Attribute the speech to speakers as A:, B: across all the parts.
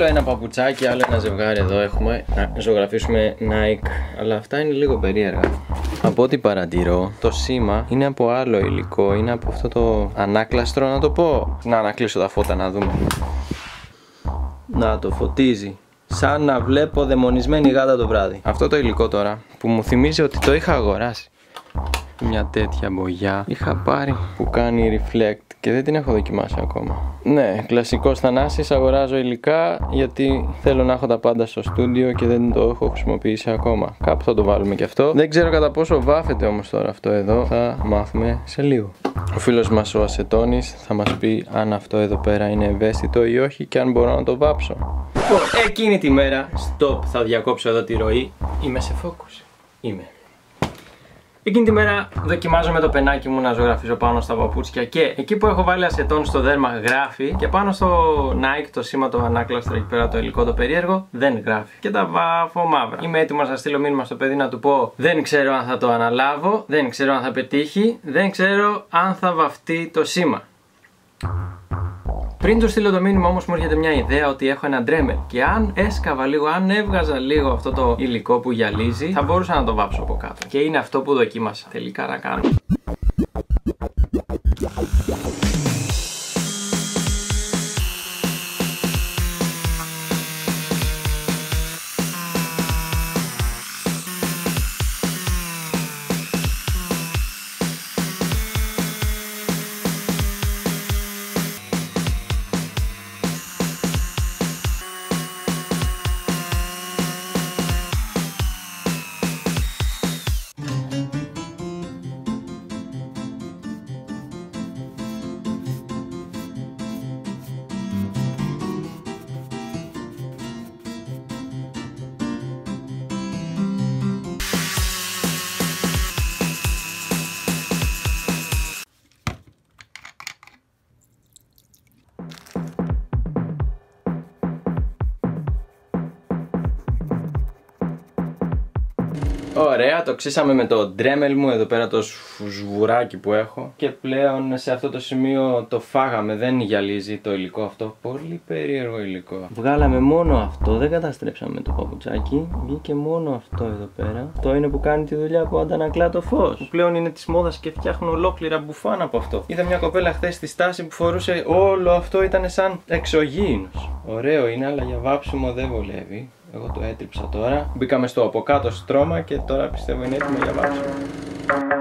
A: Άλλο ένα παπουτσάκι, άλλο ένα ζευγάρι εδώ έχουμε. Να ζωγραφίσουμε Nike. Αλλά αυτά είναι λίγο περίεργα. Από ό,τι παρατηρώ, το σήμα είναι από άλλο υλικό. Είναι από αυτό το ανάκλαστρο, να το πω. Να ανακλείσω τα φώτα να δούμε. Να το φωτίζει. Σαν να βλέπω δαιμονισμένη γάτα το βράδυ. Αυτό το υλικό τώρα που μου θυμίζει ότι το είχα αγοράσει. Μια τέτοια μπογιά είχα πάρει που κάνει reflect και δεν την έχω δοκιμάσει ακόμα. Ναι, κλασικός Θανάσης, αγοράζω υλικά γιατί θέλω να έχω τα πάντα στο στούντιο και δεν το έχω χρησιμοποιήσει ακόμα. Κάπου θα το βάλουμε και αυτό. Δεν ξέρω κατά πόσο βάφεται όμως τώρα αυτό εδώ, θα μάθουμε σε λίγο. Ο φίλος μας ο Ασετώνης θα μας πει αν αυτό εδώ πέρα είναι ευαίσθητο ή όχι και αν μπορώ να το βάψω. Λοιπόν, εκείνη τη μέρα, stop, θα διακόψω εδώ τη ροή. Είμαι σε focus. Είμαι. Εκείνη τη μέρα δοκιμάζω με το πενάκι μου να ζωγραφίζω πάνω στα παπούτσια και εκεί που έχω βάλει ασετόν στο δέρμα γράφει και πάνω στο Nike το σήμα το ανάκλαστρο εκεί πέρα το υλικό το περίεργο δεν γράφει και τα βάφω μαύρα. Είμαι έτοιμος να στείλω μήνυμα στο παιδί να του πω δεν ξέρω αν θα το αναλάβω, δεν ξέρω αν θα πετύχει, δεν ξέρω αν θα βαφτεί το σήμα. Πριν το στείλω το μήνυμα όμως μου έρχεται μια ιδέα ότι έχω ένα ντρέμελ και αν έσκαβα λίγο, αν έβγαζα λίγο αυτό το υλικό που γυαλίζει θα μπορούσα να το βάψω από κάτω. Και είναι αυτό που δοκίμασα τελικά να κάνω. Ωραία, το ξύσαμε με το ντρέμελ μου εδώ πέρα το σβουράκι που έχω και πλέον σε αυτό το σημείο το φάγαμε, δεν γυαλίζει το υλικό αυτό, πολύ περίεργο υλικό. Βγάλαμε μόνο αυτό, δεν καταστρέψαμε το παπουτσάκι, βγήκε μόνο αυτό εδώ πέρα. Το είναι που κάνει τη δουλειά που αντανακλά το φως, που πλέον είναι της μόδας και φτιάχνω ολόκληρα μπουφάν από αυτό. Είδα μια κοπέλα χθες στη στάση που φορούσε όλο αυτό ήταν σαν εξωγήινος. Ωραίο είναι αλλά για βάψιμο δεν βολεύει. Εγώ το έτριψα τώρα. Μπήκαμε στο από κάτω στρώμα και τώρα πιστεύω είναι έτοιμο για βάψιμο.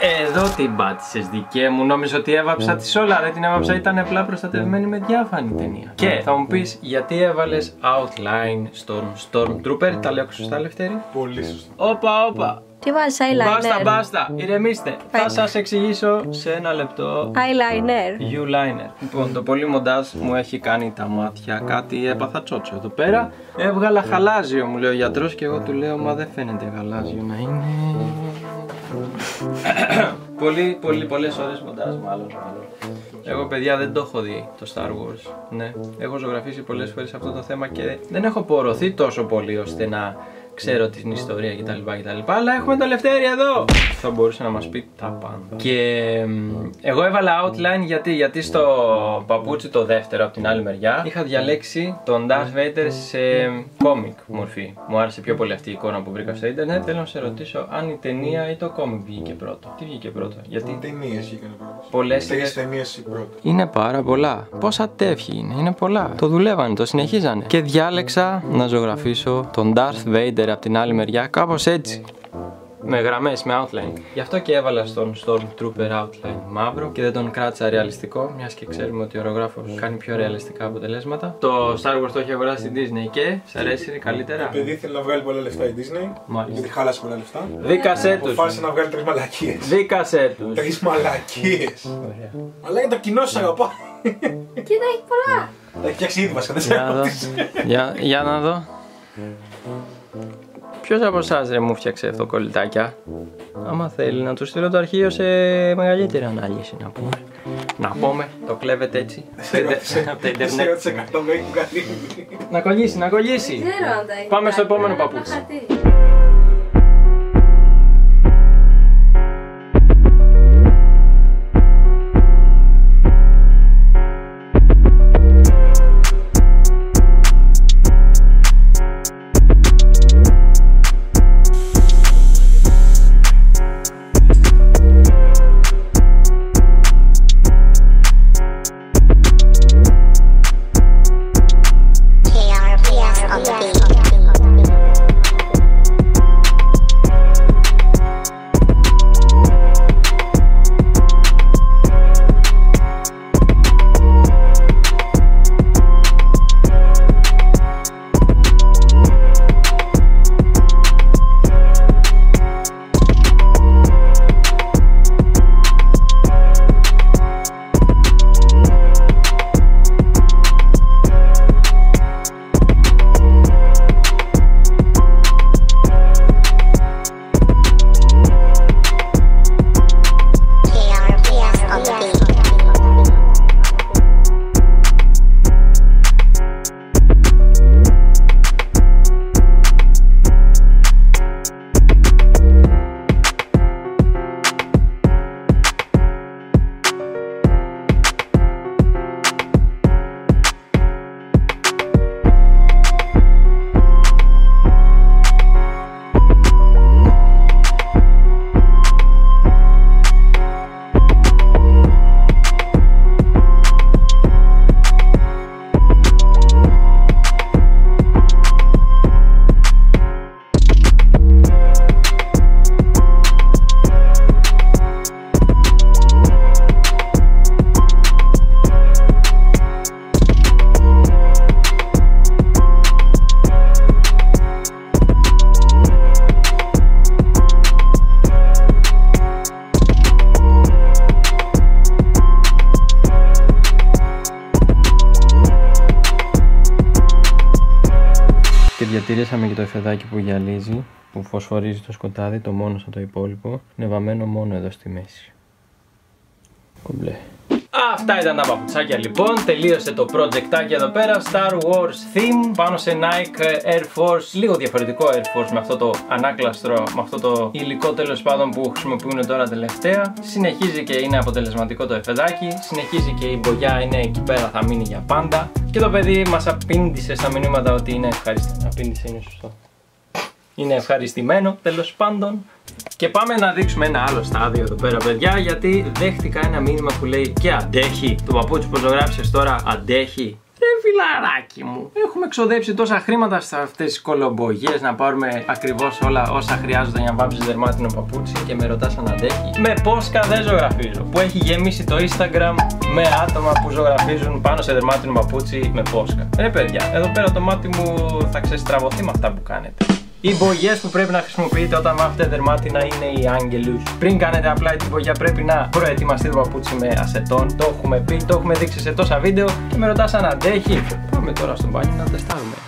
A: Εδώ την πάτησες δικέ μου. Νόμιζα ότι έβαψα τη σόλα. Δεν την έβαψα, ήταν απλά προστατευμένη με διάφανη ταινία. Και θα μου πεις γιατί έβαλες outline Storm Stormtrooper; Τα λέω σωστά, Λευτέρη;
B: Πολύ σωστά.
A: Όπα, όπα.
B: Τι βάζεις eyeliner;
A: Μπάστα, μπάστα, ηρεμήστε. Θα σας εξηγήσω σε ένα λεπτό.
B: Eyeliner.
A: U-liner. Λοιπόν, το πολύ μοντάζ μου έχει κάνει τα μάτια. Κάτι έπαθα τσότσο εδώ πέρα. Έβγαλα χαλάζιο, μου λέει ο γιατρός και εγώ του λέω Μα δεν φαίνεται γαλάζιο να είναι. πολύ, πολύ, πολλές ώρες μοντάζ μάλλον, μάλλον. Εγώ παιδιά δεν το έχω δει το Star Wars. Ναι, έχω ζωγραφίσει πολλές φορές αυτό το θέμα και δεν έχω πορωθεί τόσο πολύ ώστε να ξέρω την ιστορία κτλ. κτλ. Αλλά έχουμε το Λευτέρη εδώ! Θα μπορούσε να μας πει τα πάντα. Και εγώ έβαλα outline γιατί, γιατί στο παπούτσι το δεύτερο από την άλλη μεριά είχα διαλέξει τον Darth Vader σε κόμικ μορφή. Μου άρεσε πιο πολύ αυτή η εικόνα που βρήκα στο Ιντερνετ. Θέλω να σε ρωτήσω αν η ταινία ή το κόμικ βγήκε πρώτο. Τι βγήκε πρώτο, γιατί.
C: Ταινίες βγήκαν πρώτο.
A: Πολλές
C: ταινίε πρώτο.
A: Είναι πάρα πολλά. Πόσα τεύχη είναι, είναι πολλά. Το δουλεύανε, το συνεχίζανε. Και διάλεξα να ζωγραφίσω τον Darth Vader από την άλλη μεριά, κάπως έτσι. Με γραμμές, με outline. Γι' αυτό και έβαλα στον Stormtrooper outline μαύρο και δεν τον κράτησα ρεαλιστικό, μιας και ξέρουμε ότι ο ορογράφο κάνει πιο ρεαλιστικά αποτελέσματα. Το Star Wars το έχει αγοράσει στην Disney και σε αρέσει καλύτερα.
C: Επειδή ήθελε να βγάλει πολλά λεφτά η Disney,
A: Μάλιστα.
C: γιατί χάλασε πολλά λεφτά.
A: Δίκασέ τους.
C: Αποφάσισε να βγάλει τρεις μαλακίες.
A: Δίκασέ τους.
C: Τρεις μαλακίες. Αλλά για το κοινό σα αγαπά.
B: Κοίτα, έχει πολλά.
C: Τα έχει φτιάξει ήδη βασικά, δεν σε
A: Για να δω. Ποιος από εσάς ρε μου φτιάξε αυτό κολλητάκια; Άμα θέλει να του στείλω το αρχείο σε μεγαλύτερη ανάλυση να πούμε. Να πούμε, το κλέβετε έτσι.
C: Σε ρώτησε.
A: Από τα
C: Δεν σε
A: ίντερνετ.
C: ρώτησε καρτό, με έχουν καλή.
A: Να κολλήσει, να κολλήσει.
B: Δεν ξέρω αν τα έχει.
A: Πάμε στο
B: κάνει.
A: επόμενο
B: Ένα
A: παπούτσι. Εφεδάκι που γυαλίζει, που φωσφορίζει το σκοτάδι, το μόνο σαν το υπόλοιπο, είναι βαμμένο μόνο εδώ στη μέση. Κομπλέ. Αυτά ήταν τα παπουτσάκια λοιπόν. Τελείωσε το projectάκι εδώ πέρα. Star Wars theme πάνω σε Nike Air Force. Λίγο διαφορετικό Air Force με αυτό το ανάκλαστρο, με αυτό το υλικό τέλος πάντων που χρησιμοποιούν τώρα τελευταία. Συνεχίζει και είναι αποτελεσματικό το εφεδάκι. Συνεχίζει και η μπογιά είναι εκεί πέρα, θα μείνει για πάντα. Και το παιδί μας απήντησε στα μηνύματα ότι είναι ευχαριστημένο. Απήντησε είναι σωστό. Είναι ευχαριστημένο τέλος πάντων. Και πάμε να δείξουμε ένα άλλο στάδιο εδώ πέρα, παιδιά. Γιατί δέχτηκα ένα μήνυμα που λέει και αντέχει. Το παπούτσι που ζωγράψε τώρα αντέχει. Ρε φιλαράκι μου, έχουμε ξοδέψει τόσα χρήματα σε αυτές τις κολομπογιές να πάρουμε ακριβώς όλα όσα χρειάζονται για να βάψεις δερμάτινο παπούτσι και με ρωτάς αν αντέχει. Με πόσκα δεν ζωγραφίζω. Που έχει γεμίσει το Instagram με άτομα που ζωγραφίζουν πάνω σε δερμάτινο παπούτσι με πόσκα. Ρε παιδιά, εδώ πέρα το μάτι μου θα ξεστραβωθεί με αυτά που κάνετε. Οι μπογιές που πρέπει να χρησιμοποιείτε όταν μάθετε δερμάτινα είναι οι άγγελους. Πριν κάνετε απλά την μπογιά, πρέπει να προετοιμαστείτε το παπούτσι με ασετόν. Το έχουμε πει, το έχουμε δείξει σε τόσα βίντεο και με ρωτάς αν αντέχει. Πάμε τώρα στο μπάνιο να τεστάρουμε.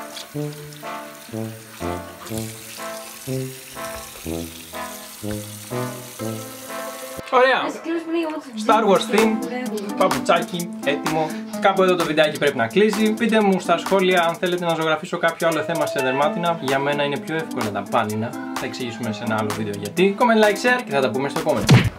A: Ωραία! Star Wars theme, παπουτσάκι, έτοιμο. Κάπου εδώ το βιντεάκι πρέπει να κλείσει. Πείτε μου στα σχόλια αν θέλετε να ζωγραφίσω κάποιο άλλο θέμα σε δερμάτινα. Για μένα είναι πιο εύκολο τα πάνινα. Θα εξηγήσουμε σε ένα άλλο βίντεο γιατί. Comment, like, share και θα τα πούμε στο comment.